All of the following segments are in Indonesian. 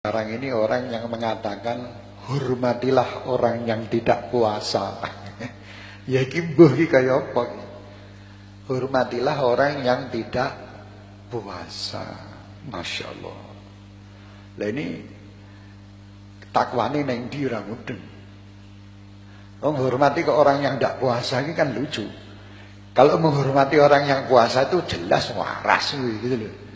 Sekarang ini orang yang mengatakan hormatilah orang yang tidak puasa. ya iki mbuh iki kaya apa? Hormatilah orang yang tidak puasa. Masya Allah. Lah ini takwane neng ora mudeng. Menghormati ke orang yang tidak puasa ini kan lucu. Kalau menghormati orang yang puasa itu jelas waras gitu loh.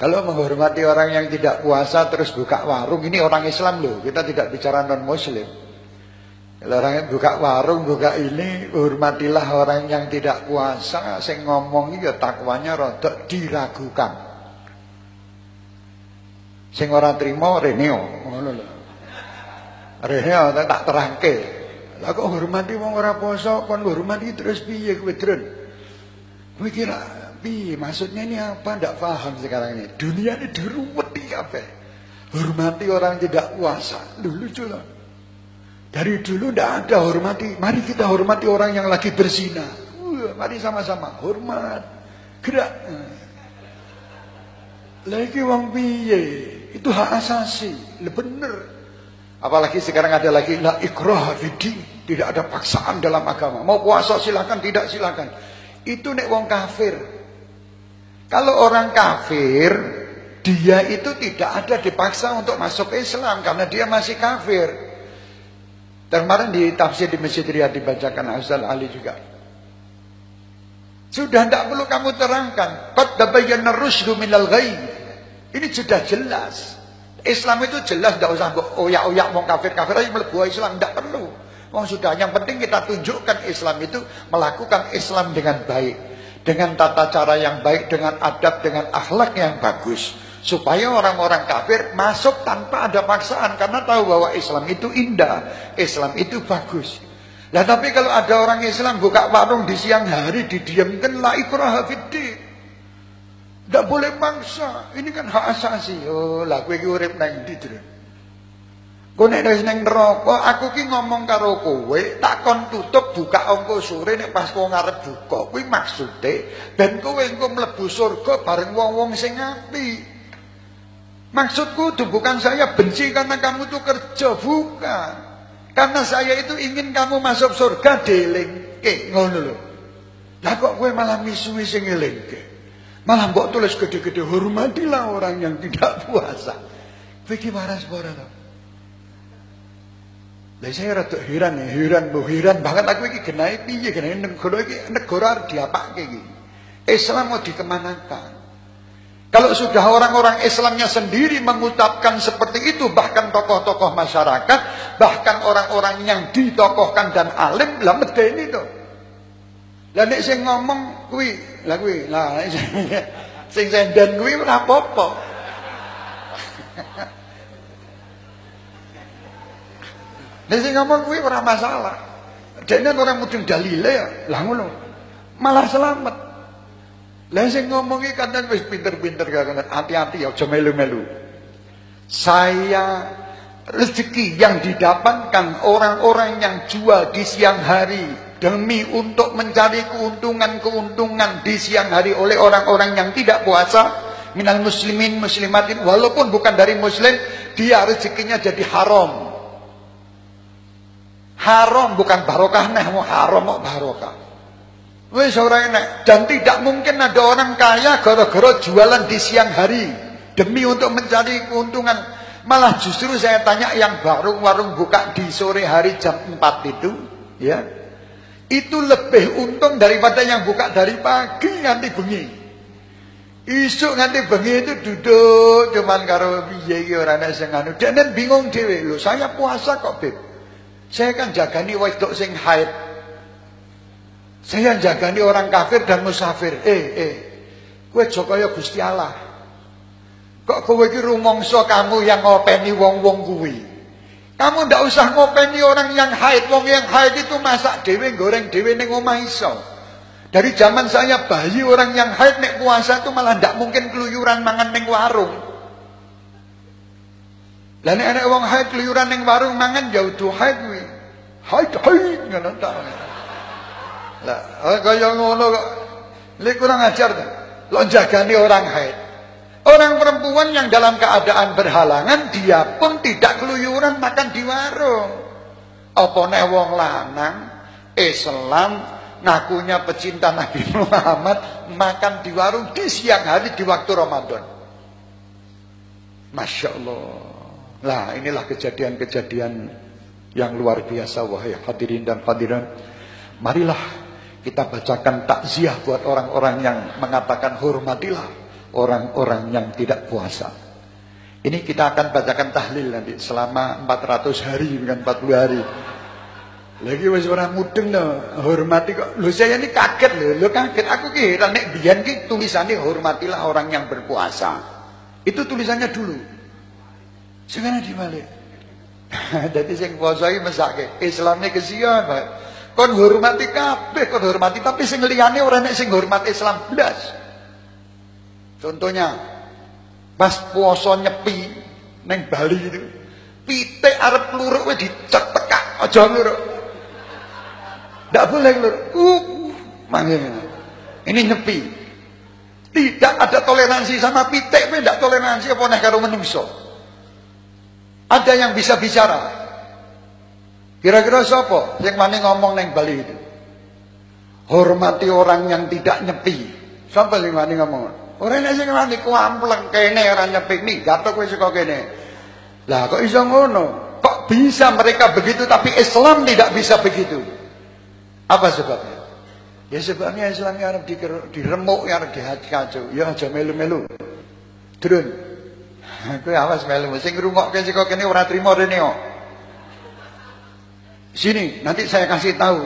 Kalau menghormati orang yang tidak puasa terus buka warung, ini orang Islam loh. Kita tidak bicara non Muslim. Kalau orang yang buka warung, buka ini, hormatilah orang yang tidak puasa. Saya ngomong ya takwanya rodok diragukan. Sing ora trimo reneo. Reneo tak terangke. Lah kok hormati wong ora poso, kon hormati terus piye kowe, kira Piye maksudnya ini apa? Tidak paham sekarang ini. Dunia ini diruweti apa? Hormati orang tidak puasa. Dulu loh. Dari dulu tidak ada hormati. Mari kita hormati orang yang lagi berzina. Uh, mari sama-sama hormat. Gerak. Lagi wong piye? Itu hak asasi. Le bener. Apalagi sekarang ada lagi la ikrah fidi. Tidak ada paksaan dalam agama. Mau puasa silakan, tidak silakan. Itu nek wong kafir. Kalau orang kafir, dia itu tidak ada dipaksa untuk masuk Islam karena dia masih kafir. Kemarin di tafsir di Masjid Riyad dibacakan Azal Ali juga. Sudah tidak perlu kamu terangkan. Qad tabayyana rusdu minal. Ini sudah jelas. Islam itu jelas tidak usah oyak-oyak mau kafir-kafir aja melebu Islam tidak perlu. Wong sudah yang penting kita tunjukkan Islam itu melakukan Islam dengan baik dengan tata cara yang baik, dengan adab, dengan akhlak yang bagus. Supaya orang-orang kafir masuk tanpa ada paksaan. Karena tahu bahwa Islam itu indah. Islam itu bagus. Nah tapi kalau ada orang Islam buka warung di siang hari didiamkan la ikraha fiddin. Tidak boleh mangsa. Ini kan hak asasi. Oh, lah kowe iki nang ndi, Kowe nek wis ning aku ki ngomong karo kowe, takon tutup buka angka sore nek pas kowe ngarep buka. Kuwi maksude ben kowe engko mlebu surga bareng wong-wong sing apik. Maksudku itu bukan saya benci karena kamu tuh kerja, bukan. Karena saya itu ingin kamu masuk surga deling. Ke ngono lho. Lah kok kowe malah misuwi sing elingke. Malah mbok tulis gede-gede hormatilah orang yang tidak puasa. Ki waras ora? Lah saya rada heran ya, heran bu heran banget aku iki genahe piye genahe negara iki negara diapake iki. Islam mau dikemanakan? Kalau sudah orang-orang Islamnya sendiri mengucapkan seperti itu, bahkan tokoh-tokoh masyarakat, bahkan orang-orang yang ditokohkan dan alim, lah medeni itu. Lah nek sing ngomong kuwi, lah kuwi, lah sing senden kuwi ora apa-apa. Nek sing ngomong kuwi ora masalah. Dene orang mudeng dalile ya, lah ngono. Malah selamat. Lah sing ngomong iki kadang wis pinter-pinter kadang hati-hati ya aja melu-melu. Saya rezeki yang didapatkan orang-orang yang jual di siang hari demi untuk mencari keuntungan-keuntungan di siang hari oleh orang-orang yang tidak puasa minal muslimin muslimatin walaupun bukan dari muslim dia rezekinya jadi haram Haram bukan barokah nih, mau haram mau barokah. Wis ora enak dan tidak mungkin ada orang kaya gara-gara jualan di siang hari demi untuk mencari keuntungan. Malah justru saya tanya yang warung-warung buka di sore hari jam 4 itu, ya. Itu lebih untung daripada yang buka dari pagi nanti bengi. Isuk nganti bengi itu duduk cuman karo piye iki ora ana sing anu. Dan bingung dhewe lho, saya puasa kok, Beb. Saya kan jagani wedok sing haid. Saya jagani orang kafir dan musafir. Eh, eh. Kowe Jokaya Gusti Allah. Kok kowe iki rumangsa kamu yang ngopeni wong-wong kuwi. Kamu ndak usah ngopeni orang yang haid. Wong yang haid itu masak dhewe, goreng dhewe ning omah iso. Dari zaman saya bayi orang yang haid nek puasa itu malah ndak mungkin keluyuran mangan ning warung. Lah nek ana wong haid keluyuran ning warung mangan ya udah haid kuwi. Haid haid ngono ta. Lah kaya ngono kok. Lek kurang ajar ta. Lo jagani orang haid. Orang perempuan yang dalam keadaan berhalangan dia pun tidak keluyuran makan di warung. Apa nek wong lanang Islam ngakunya pecinta Nabi Muhammad makan di warung di siang hari di waktu Ramadan. Masya Allah. Lah inilah kejadian-kejadian yang luar biasa wahai hadirin dan hadirat. Marilah kita bacakan takziah buat orang-orang yang mengatakan hormatilah orang-orang yang tidak puasa. Ini kita akan bacakan tahlil nanti selama 400 hari dengan 40 hari. Lagi wis orang mudeng no, hormati kok. Lho saya ini kaget lho, lho kaget. Aku kira nek biyen ki tulisannya hormatilah orang yang berpuasa. Itu tulisannya dulu. Sekarang dibalik. Jadi sing puasa iki mesake Islamnya kesian, Pak. Kon hormati kabeh, kon hormati tapi sing liyane ora nek sing hormat Islam blas. Contohnya pas puasa nyepi neng Bali itu. Pitik arep kluruk wis dicetekak aja ngluruk. Tidak boleh keluar. Uh, Ini nyepi. Tidak ada toleransi sama pitik, tidak toleransi apa nek karo menungso. Ada yang bisa bicara. Kira-kira siapa yang mana ngomong neng Bali itu? Hormati orang yang tidak nyepi. Siapa yang mana ngomong? Orang yang wani kuampleng kene orang nyepi nih, gatok kowe saka kene. Lah kok iso ngono? Kok bisa mereka begitu tapi Islam tidak bisa begitu? Apa sebabnya? Ya sebabnya Islam yang harus diremuk, yang harus dikacau. Ya aja melu-melu. Turun. Aku awas melu. Sing ngrungokke sik kok kene ora trimo rene kok. Sini, nanti saya kasih tahu.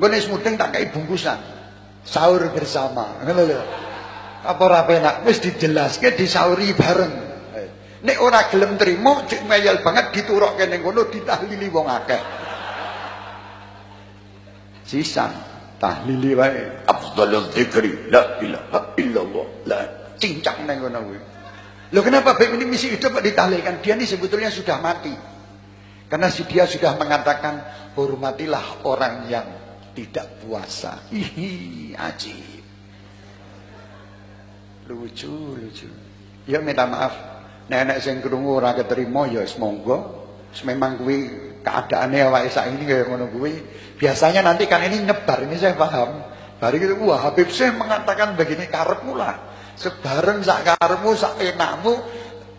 Gue mudeng tak kayak bungkusan. Sahur bersama. Ngono lho. Apa ora penak? Wis dijelaske disauri bareng. Nek ora gelem trimo, cek meyel banget diturokke ning kono ditahlili wong akeh sisan tahlili wae afdhalul dzikri la ilaha illallah la cincang nang ngono kuwi Loh kenapa baik ini misi hidup ditahlilkan? Dia ini sebetulnya sudah mati. Karena si dia sudah mengatakan hormatilah orang yang tidak puasa. Hihi, ajib. Lucu, lucu. Ya minta maaf. Nenek sing krungu ora keterima ya monggo. Memang kuwi keadaannya awake ini kaya ngono kuwi. Biasanya nanti kan ini nyebar, ini saya paham. Hari itu, wah Habib Syekh mengatakan begini, karepmu lah. Sebareng sak karmu,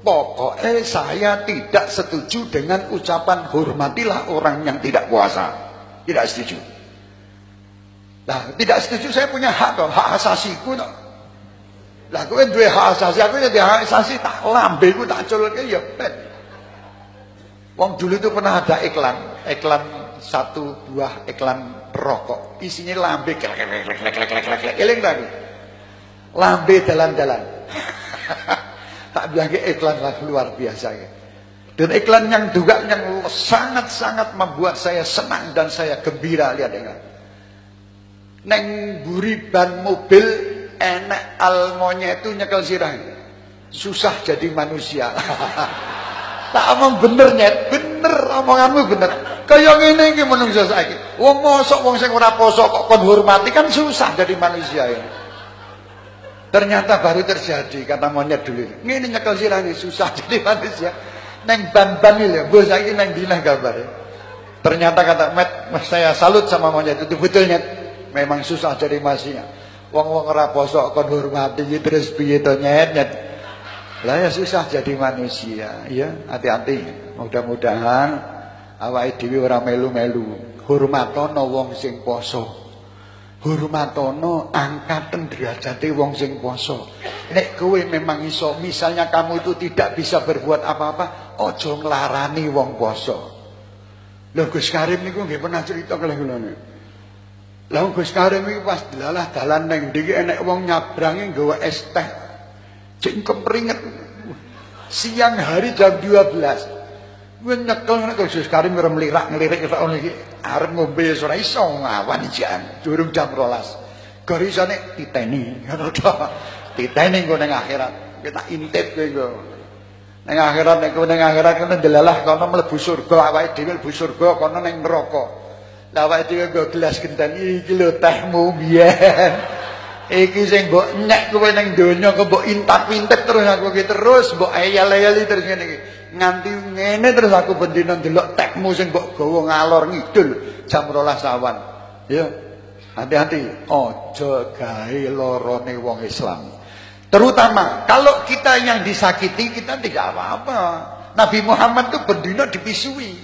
pokoknya saya tidak setuju dengan ucapan hormatilah orang yang tidak puasa. Tidak setuju. Nah, tidak setuju saya punya hak toh, hak asasiku toh. Lah gue dua hak asasi, aku jadi hak asasi tak lambeku tak culke ya pet Wong dulu itu pernah ada iklan, iklan satu buah iklan rokok. Isinya lambe klek klek klek klek klek klek klek. Eling tadi lambe dalan-dalan. Tak bilang iklan luar biasa ya. Dan iklan yang juga yang sangat-sangat membuat saya senang dan saya gembira. Lihat dengar neng buri ban mobil enak almonya itu nyekel sirah. Susah jadi manusia. Tak omong bener nyet. Bener omonganmu bener. Kaya ngene iki menungso saiki. Wong mosok wong sing ora poso kok kon hormati kan susah jadi manusia ini. Ternyata baru terjadi kata monyet dulu. Ngene nyekel sirane susah jadi manusia. Neng ban-ban lho, mbok saiki neng dina gambar. Ternyata kata Met, saya salut sama monyet itu betul nyet. Memang susah jadi manusia. Wong-wong ora poso kon hormati terus piye to nyet nyet. Lah ya susah jadi manusia, ya. Hati-hati. Mudah-mudahan awake dhewe ora melu-melu hormatono wong sing poso hormatono angkaten derajate wong sing poso nek kowe memang iso misalnya kamu itu tidak bisa berbuat apa-apa ojo nglarani wong poso lho Gus Karim niku nggih pernah cerita kali kula niku Lah Gus Karim iki pas delalah dalan ning ndi enek wong nyabrangi nggawa es teh. Cek kepringet. Siang hari jam 12. Gue nyekel nek Gus Karim ora mlirak nglirik kok ngono iki arep ngombe ora iso ngawan jan durung jam 12. Garisane titeni ngono to. Titeni engko ning akhirat. Kita intip kowe engko. Ning akhirat nek kowe ning akhirat kono delalah kono mlebu surga awake dhewe mlebu surga kono ning neraka. Lah awake dhewe nggo gelas genteng iki lho tehmu biyen. Iki sing mbok nyek kowe ning donya kok mbok intak-intek terus aku ki terus mbok ayal-ayali terus ngene iki. Nganti ngene terus aku bendina ndelok tekmu sing mbok gawa ngalor ngidul jam 12 awan. Ya. Hati-hati, aja gawe lorone wong Islam. Terutama kalau kita yang disakiti kita tidak apa-apa. Nabi Muhammad itu bendina dipisui.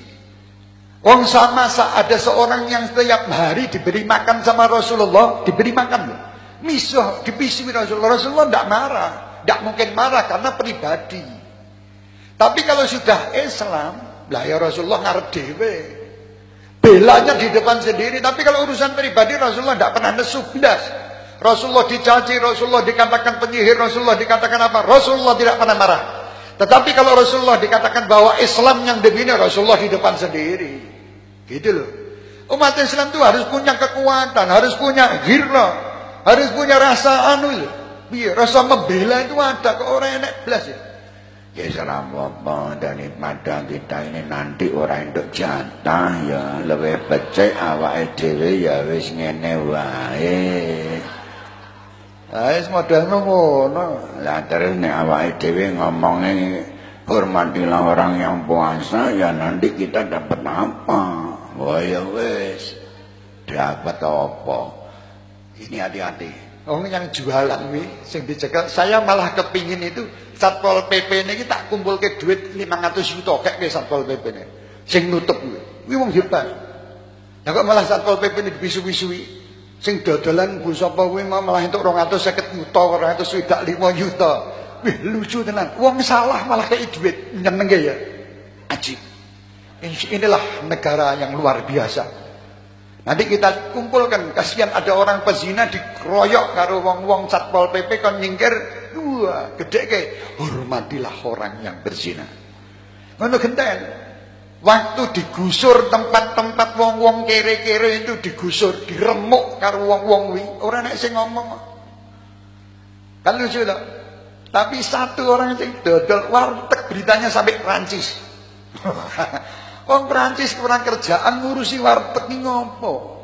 Wong sama ada seorang yang setiap hari diberi makan sama Rasulullah, diberi makan loh. Misuh dipisui Rasulullah. Rasulullah tidak marah. Tidak mungkin marah karena pribadi. Tapi kalau sudah Islam, lah ya Rasulullah ngarep dewe. Belanya di depan sendiri. Tapi kalau urusan pribadi Rasulullah tidak pernah nesu belas. Rasulullah dicaci, Rasulullah dikatakan penyihir, Rasulullah dikatakan apa? Rasulullah tidak pernah marah. Tetapi kalau Rasulullah dikatakan bahwa Islam yang dibina Rasulullah di depan sendiri. Gitu loh. Umat Islam itu harus punya kekuatan, harus punya ghirah, harus punya rasa anu. Piye? Rasa membela itu ada kok orang enak belas ya. Ya salam apa daripada kita ini nanti orang untuk jatah ya lebih becek awak dhewe ya wis ngene wae. Ah wis model ngono. Lah terus nek awake dhewe ngomongnya hormatilah orang yang puasa ya nanti kita dapat apa? Wah ya wis. Dapat apa? Ini hati-hati. Oh yang jualan wi, sing dicekel, saya malah kepingin itu satpol pp ini kita kumpul ke duit 500 juta kayak ke satpol pp ini, sing nutup wi, wi wong hebat. Nah kok malah satpol pp ini dibisu-bisui, sing dodolan bu sapa wi malah untuk 250 juta, 200 lima juta. Wih lucu tenan. Wong salah malah kayak duit nyeneng ya. Ajib. Inilah negara yang luar biasa. Nanti kita kumpulkan, kasihan ada orang pezina dikeroyok karo wong-wong Satpol PP kon nyingkir, wah, gede ke. Hormatilah orang yang berzina. Ngono genten. Waktu digusur tempat-tempat wong-wong kere-kere itu digusur, diremuk karo wong-wong wi, ora nek sing ngomong. Kan lucu loh. Tapi satu orang sing dodol warteg beritanya sampai Prancis. Wong Prancis kurang kerjaan ngurusi warteg ini ngopo.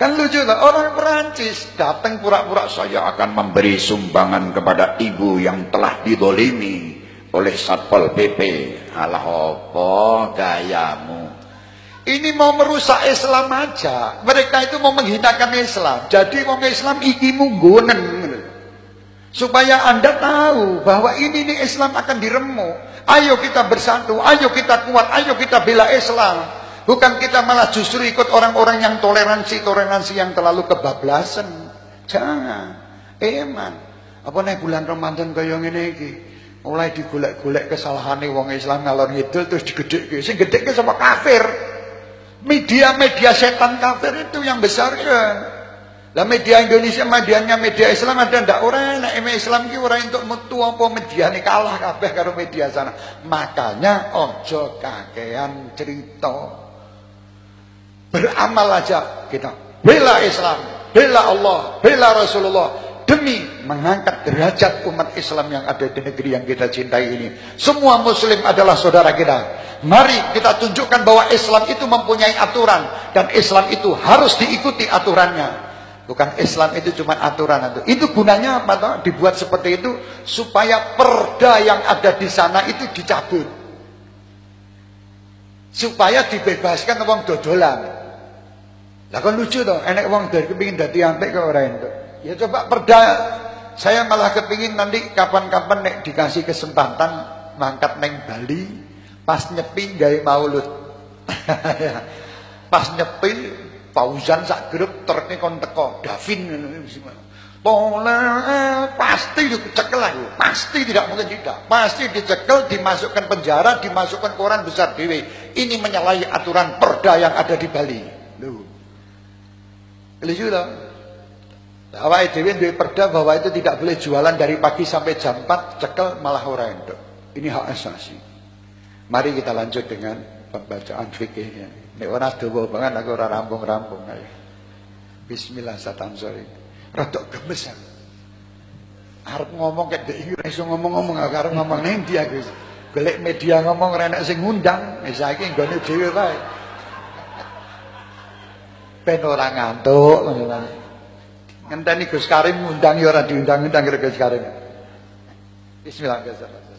Kan lucu lah, orang Perancis datang pura-pura saya akan memberi sumbangan kepada ibu yang telah didolimi oleh Satpol PP. Alah apa gayamu? Ini mau merusak Islam aja. Mereka itu mau menghinakan Islam. Jadi wong Islam iki munggunen. Supaya Anda tahu bahwa ini nih Islam akan diremuk. Ayo kita bersatu, ayo kita kuat, ayo kita bela Islam. Bukan kita malah justru ikut orang-orang yang toleransi, toleransi yang terlalu kebablasan. Jangan. Eman. Apa nih bulan Ramadan kaya ngene iki? Mulai digolek-golek kesalahane wong Islam ngalor ngidul terus digedhekke. Sing gedhekke sama kafir. Media-media setan kafir itu yang besarkan. Lah media Indonesia medianya media Islam ada ndak ora nek Islam ki ora entuk metu apa mediane kalah kabeh karo media sana. Makanya ojo kakean cerita. Beramal aja kita. Bela Islam, bela Allah, bela Rasulullah demi mengangkat derajat umat Islam yang ada di negeri yang kita cintai ini. Semua muslim adalah saudara kita. Mari kita tunjukkan bahwa Islam itu mempunyai aturan dan Islam itu harus diikuti aturannya. Bukan Islam itu cuma aturan itu. Itu gunanya apa toh? Dibuat seperti itu supaya perda yang ada di sana itu dicabut. Supaya dibebaskan wong dodolan. Lah kan lucu toh, enek wong dari kepingin dadi antek ke orang itu. Ya coba perda saya malah kepingin nanti kapan-kapan nek dikasih kesempatan mangkat neng Bali pas nyepi gawe maulud. pas nyepi Fauzan sak grup truknya kon teko, Davin Pola pasti dicekel aku, pasti tidak mungkin tidak. Pasti dicekel, dimasukkan penjara, dimasukkan koran besar dewi. Ini menyalahi aturan perda yang ada di Bali. Loh. Lucu loh. Bahwa dewi duwe perda bahwa itu tidak boleh jualan dari pagi sampai jam 4, cekel malah orang itu. Ini hak asasi. Mari kita lanjut dengan pembacaan fikihnya. Nek ora dawa banget aku ora rampung-rampung ae. Bismillah satam sore. Rodok gemes aku. Ngomong kayak iki ora iso ngomong-ngomong aku ngomong dia aku. Golek media ngomong ora enak sing ngundang, wis saiki nggone dhewe wae. Ben ora ngantuk ngono Ngenteni Gus Karim ngundang ya ora diundang-undang karo Gus Karim. Bismillahirrahmanirrahim.